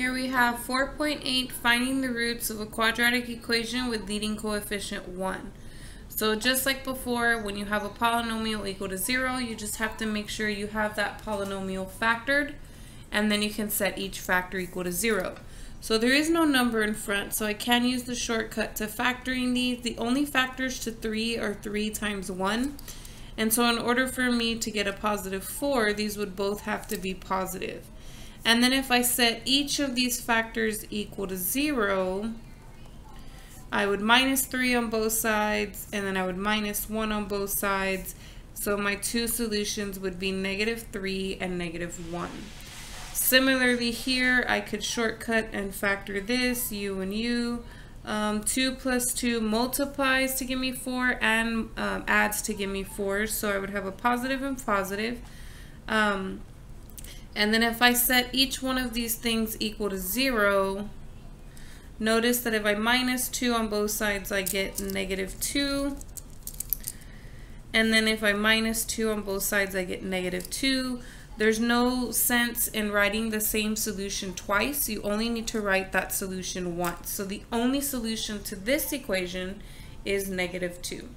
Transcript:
Here we have 4.8, finding the roots of a quadratic equation with leading coefficient 1. So just like before, when you have a polynomial equal to 0, you just have to make sure you have that polynomial factored, and then you can set each factor equal to 0. So there is no number in front, so I can use the shortcut to factoring these. The only factors to 3 are 3 times 1. And so in order for me to get a positive 4, these would both have to be positive. And then if I set each of these factors equal to 0, I would minus 3 on both sides, and then I would minus 1 on both sides. So my two solutions would be negative 3 and negative 1. Similarly here, I could shortcut and factor this, u and u. Um, 2 plus 2 multiplies to give me 4 and um, adds to give me 4. So I would have a positive and positive. Um, and then if I set each one of these things equal to 0, notice that if I minus 2 on both sides, I get negative 2. And then if I minus 2 on both sides, I get negative 2. There's no sense in writing the same solution twice. You only need to write that solution once. So the only solution to this equation is negative 2.